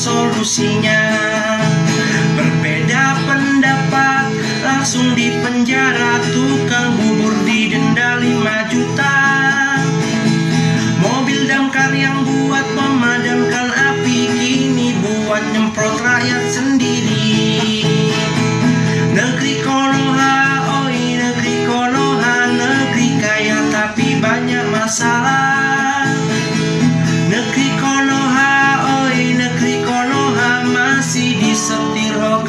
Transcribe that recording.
solusinya. Berbeda pendapat langsung di penjara Tukang bubur didenda 5 juta. Mobil damkar yang buat memadamkan api Kini buat nyemprot rakyat sendiri. sa tiro